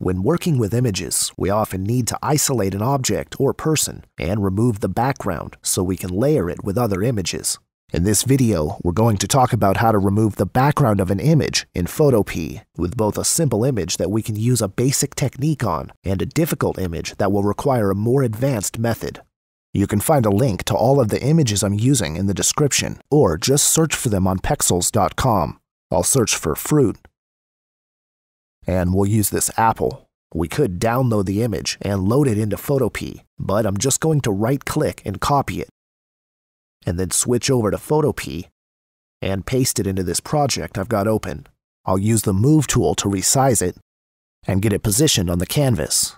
When working with images, we often need to isolate an object or person and remove the background so we can layer it with other images. In this video, we're going to talk about how to remove the background of an image in Photopea with both a simple image that we can use a basic technique on and a difficult image that will require a more advanced method. You can find a link to all of the images I'm using in the description or just search for them on pexels.com. I'll search for fruit and we'll use this apple. We could download the image and load it into Photopea, but I'm just going to right click and copy it. And then switch over to Photopea and paste it into this project I've got open. I'll use the Move tool to resize it and get it positioned on the canvas.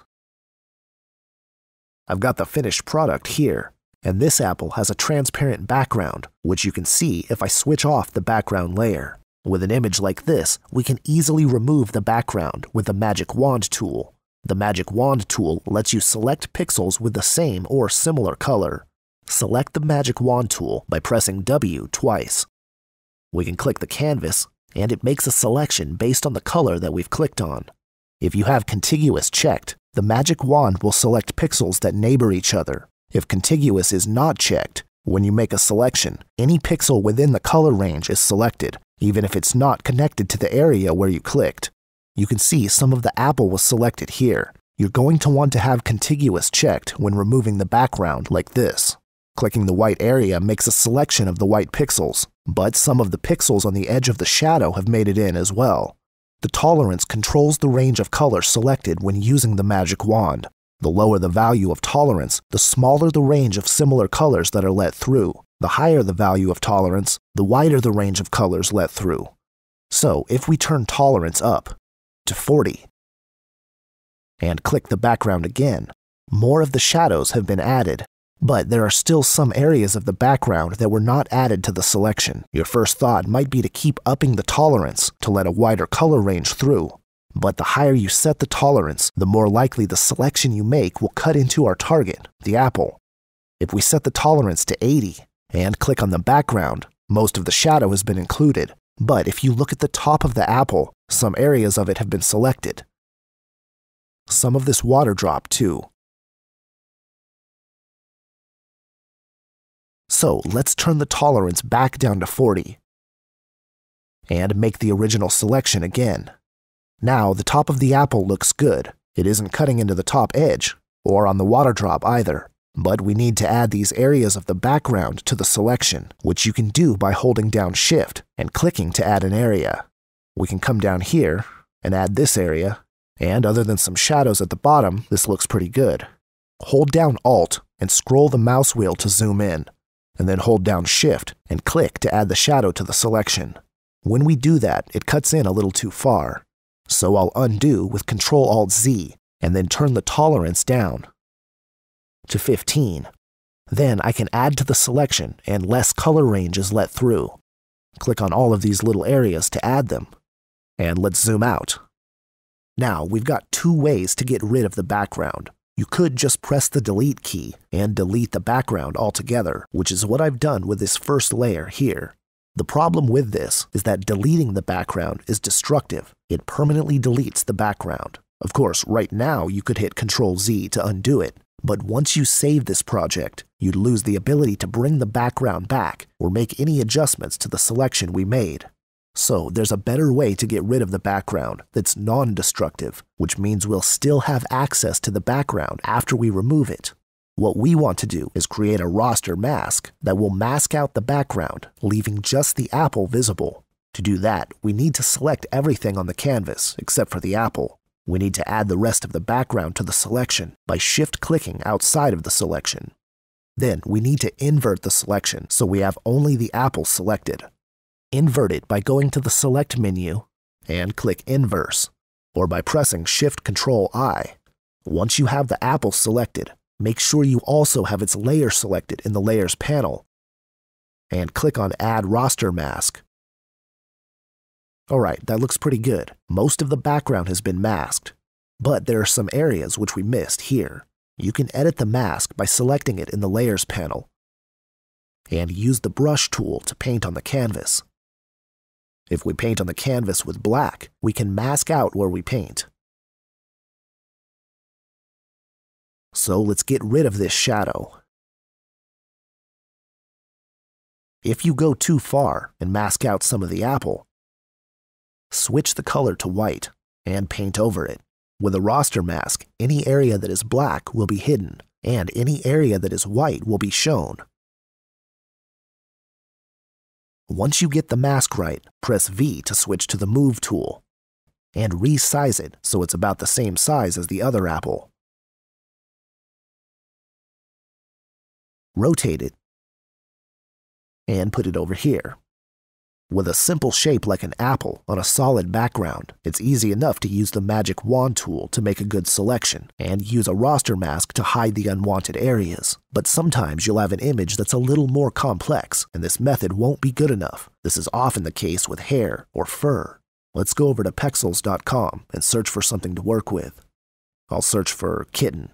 I've got the finished product here, and this apple has a transparent background, which you can see if I switch off the background layer. With an image like this, we can easily remove the background with the Magic Wand tool. The Magic Wand tool lets you select pixels with the same or similar color. Select the Magic Wand tool by pressing W twice. We can click the canvas, and it makes a selection based on the color that we've clicked on. If you have contiguous checked, the Magic Wand will select pixels that neighbor each other. If contiguous is not checked, when you make a selection, any pixel within the color range is selected, even if it's not connected to the area where you clicked. You can see some of the apple was selected here. You're going to want to have contiguous checked when removing the background like this. Clicking the white area makes a selection of the white pixels, but some of the pixels on the edge of the shadow have made it in as well. The tolerance controls the range of color selected when using the magic wand. The lower the value of tolerance, the smaller the range of similar colors that are let through. The higher the value of tolerance, the wider the range of colors let through. So if we turn tolerance up to 40 and click the background again, more of the shadows have been added, but there are still some areas of the background that were not added to the selection. Your first thought might be to keep upping the tolerance to let a wider color range through. But the higher you set the tolerance, the more likely the selection you make will cut into our target, the apple. If we set the tolerance to 80, and click on the background, most of the shadow has been included. But if you look at the top of the apple, some areas of it have been selected. Some of this water drop too. So let's turn the tolerance back down to 40 and make the original selection again. Now the top of the apple looks good. It isn't cutting into the top edge, or on the water drop either. But we need to add these areas of the background to the selection, which you can do by holding down Shift and clicking to add an area. We can come down here and add this area, and other than some shadows at the bottom, this looks pretty good. Hold down Alt and scroll the mouse wheel to zoom in, and then hold down Shift and click to add the shadow to the selection. When we do that, it cuts in a little too far, so I'll undo with Ctrl Alt Z and then turn the tolerance down to 15. Then I can add to the selection and less color range is let through. Click on all of these little areas to add them. And let's zoom out. Now we've got two ways to get rid of the background. You could just press the delete key and delete the background altogether, which is what I've done with this first layer here. The problem with this is that deleting the background is destructive. It permanently deletes the background. Of course, right now you could hit Ctrl Z to undo it, but once you save this project, you'd lose the ability to bring the background back or make any adjustments to the selection we made. So there's a better way to get rid of the background that's non-destructive, which means we'll still have access to the background after we remove it. What we want to do is create a raster mask that will mask out the background, leaving just the apple visible. To do that, we need to select everything on the canvas except for the apple. We need to add the rest of the background to the selection by shift-clicking outside of the selection. Then we need to invert the selection so we have only the apple selected. Invert it by going to the Select menu and click Inverse, or by pressing Shift-Control-I. Once you have the apple selected, make sure you also have its layer selected in the Layers panel, and click on Add Raster Mask Alright, that looks pretty good. Most of the background has been masked. But there are some areas which we missed here. You can edit the mask by selecting it in the Layers panel and use the Brush tool to paint on the canvas. If we paint on the canvas with black, we can mask out where we paint. So let's get rid of this shadow. If you go too far and mask out some of the apple, switch the color to white and paint over it. With a raster mask, any area that is black will be hidden, and any area that is white will be shown. Once you get the mask right, press V to switch to the Move tool, and resize it so it's about the same size as the other apple. Rotate it and put it over here. With a simple shape like an apple on a solid background, it's easy enough to use the magic wand tool to make a good selection and use a raster mask to hide the unwanted areas. But sometimes you'll have an image that's a little more complex, and this method won't be good enough. This is often the case with hair or fur. Let's go over to pexels.com and search for something to work with. I'll search for kitten.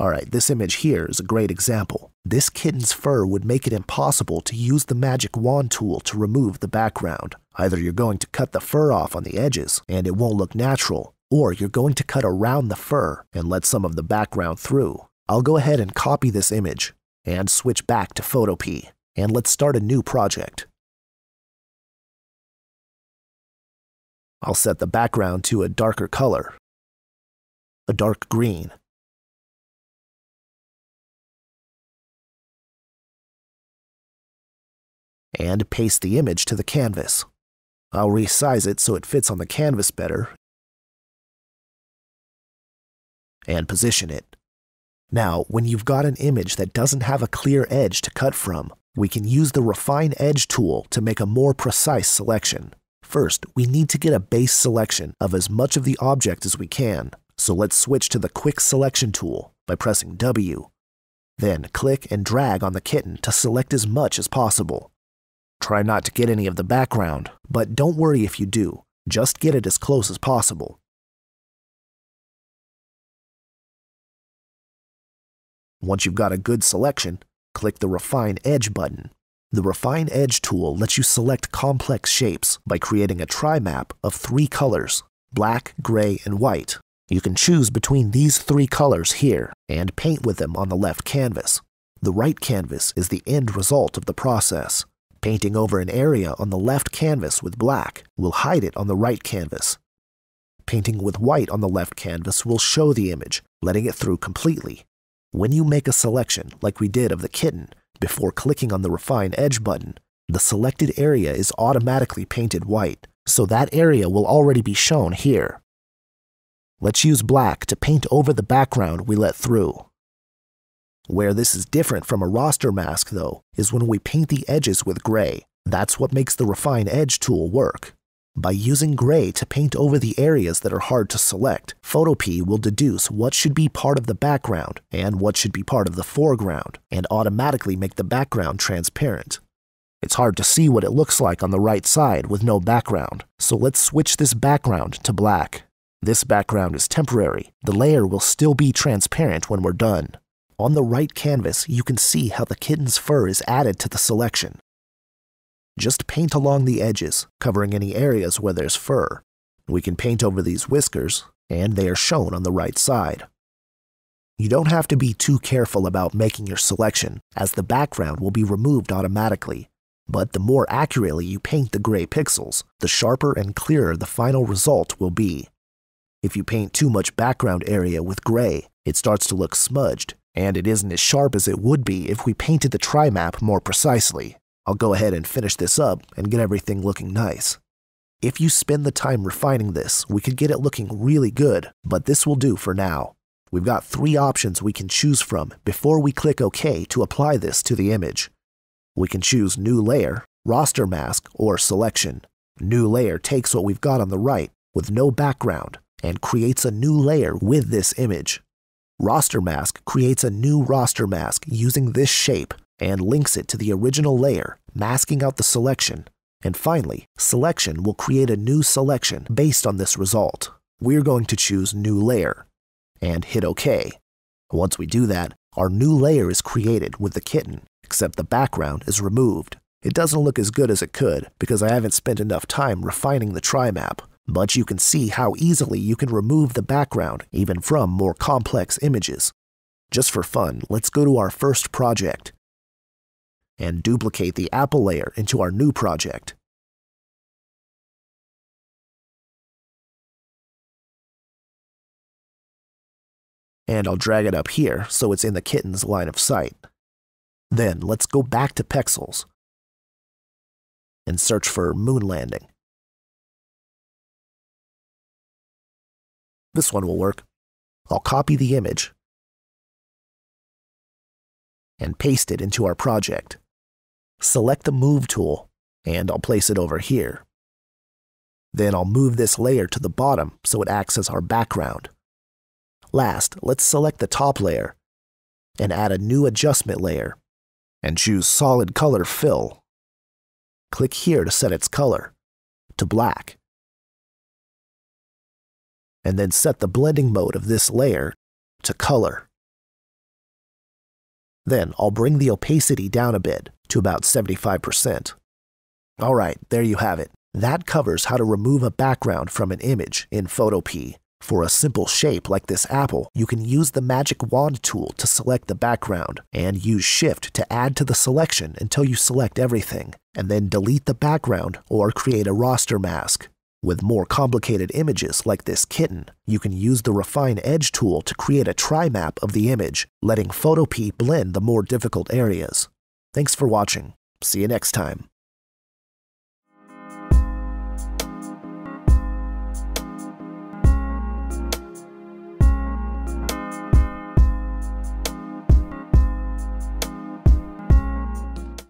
Alright, this image here is a great example. This kitten's fur would make it impossible to use the magic wand tool to remove the background. Either you're going to cut the fur off on the edges and it won't look natural, or you're going to cut around the fur and let some of the background through. I'll go ahead and copy this image and switch back to Photopea, and let's start a new project. I'll set the background to a darker color, a dark green, and paste the image to the canvas. I'll resize it so it fits on the canvas better and position it. Now, when you've got an image that doesn't have a clear edge to cut from, we can use the Refine Edge tool to make a more precise selection. First, we need to get a base selection of as much of the object as we can, so let's switch to the Quick Selection tool by pressing W. Then click and drag on the kitten to select as much as possible. Try not to get any of the background, but don't worry if you do. Just get it as close as possible. Once you've got a good selection, click the Refine Edge button. The Refine Edge tool lets you select complex shapes by creating a tri-map of three colors, black, gray, and white. You can choose between these three colors here and paint with them on the left canvas. The right canvas is the end result of the process. Painting over an area on the left canvas with black will hide it on the right canvas. Painting with white on the left canvas will show the image, letting it through completely. When you make a selection, like we did of the kitten, before clicking on the Refine Edge button, the selected area is automatically painted white, so that area will already be shown here. Let's use black to paint over the background we let through. Where this is different from a raster mask, though, is when we paint the edges with gray. That's what makes the Refine Edge tool work. By using gray to paint over the areas that are hard to select, Photopea will deduce what should be part of the background and what should be part of the foreground, and automatically make the background transparent. It's hard to see what it looks like on the right side with no background, so let's switch this background to black. This background is temporary. The layer will still be transparent when we're done. On the right canvas, you can see how the kitten's fur is added to the selection. Just paint along the edges, covering any areas where there's fur. We can paint over these whiskers, and they are shown on the right side. You don't have to be too careful about making your selection, as the background will be removed automatically. But the more accurately you paint the gray pixels, the sharper and clearer the final result will be. If you paint too much background area with gray, it starts to look smudged and it isn't as sharp as it would be if we painted the trimap more precisely. I'll go ahead and finish this up and get everything looking nice. If you spend the time refining this, we could get it looking really good, but this will do for now. We've got three options we can choose from before we click OK to apply this to the image. We can choose New Layer, Raster Mask, or Selection. New Layer takes what we've got on the right with no background and creates a new layer with this image. Raster Mask creates a new raster mask using this shape and links it to the original layer, masking out the selection. And finally, Selection will create a new selection based on this result. We're going to choose New Layer and hit OK. Once we do that, our new layer is created with the kitten, except the background is removed. It doesn't look as good as it could because I haven't spent enough time refining the trimap, But you can see how easily you can remove the background even from more complex images. Just for fun, let's go to our first project and duplicate the apple layer into our new project. And I'll drag it up here so it's in the kitten's line of sight. Then let's go back to Pexels and search for moon landing. This one will work. I'll copy the image and paste it into our project. Select the Move tool, and I'll place it over here. Then I'll move this layer to the bottom so it acts as our background. Last, let's select the top layer and add a new adjustment layer and choose Solid Color Fill. Click here to set its color to black. And then set the blending mode of this layer to color. Then I'll bring the opacity down a bit to about 75%. Alright, there you have it. That covers how to remove a background from an image in Photopea. For a simple shape like this apple, you can use the magic wand tool to select the background, and use shift to add to the selection until you select everything, and then delete the background or create a raster mask. With more complicated images like this kitten, you can use the Refine Edge tool to create a tri-map of the image, letting Photopea blend the more difficult areas. Thanks for watching. See you next time.